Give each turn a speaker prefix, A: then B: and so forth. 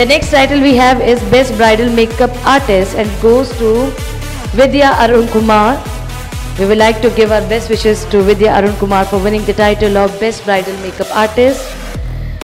A: The next title we have is Best Bridal Makeup Artist and goes to Vidhya Arunkumar. We would like to give our best wishes to Vidhya Arunkumar for winning the title of Best Bridal Makeup Artist.